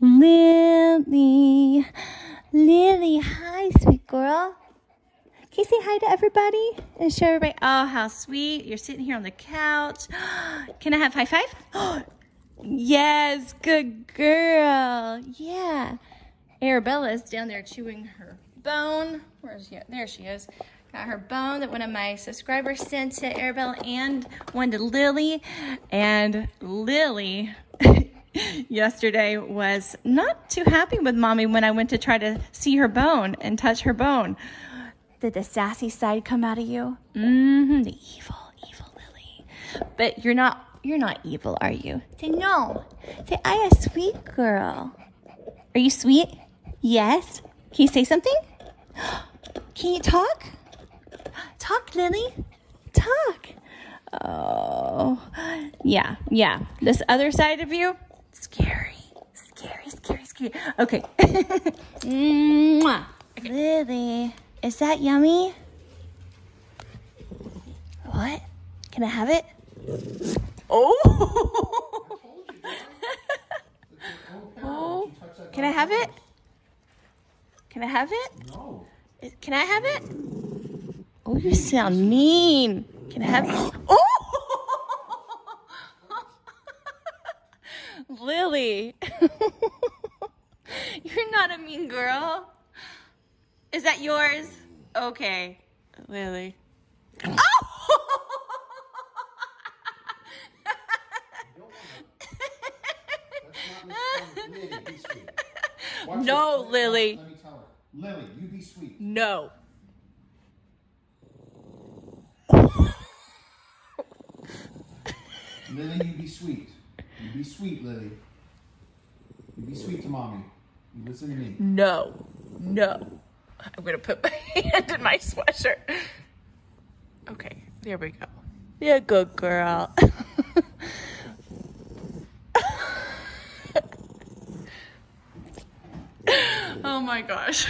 Lily. Lily, hi, sweet girl. Can you say hi to everybody and show everybody? Oh, how sweet. You're sitting here on the couch. Can I have high five? yes, good girl. Yeah. Arabella is down there chewing her bone. Where is she? There she is. Got her bone that one of my subscribers sent to Arabella and one to Lily. And Lily yesterday was not too happy with mommy when I went to try to see her bone and touch her bone. Did the sassy side come out of you? Mm-hmm, the evil, evil Lily. But you're not, you're not evil, are you? Say no. Say, I a sweet girl. Are you sweet? Yes. Can you say something? Can you talk? Talk, Lily. Talk. Oh, yeah, yeah. This other side of you, scary, scary, scary, scary. Okay. Mwah. okay. Lily, is that yummy? What? Can I have it? Oh. oh. Can I have it? Can I have it? No. Can I have it? Oh, you sound mean. Can I have it? Oh! Lily. You're not a mean girl. Is that yours? Okay. Lily. Lily, be sweet. Watch No. Lily. Let me tell her. Lily, you be sweet. No. Lily, you be sweet. You be sweet, Lily. You be sweet to mommy. You listen to me. No. No. I'm going to put my hand in my sweatshirt. Okay, there we go. Yeah, good girl. oh my gosh.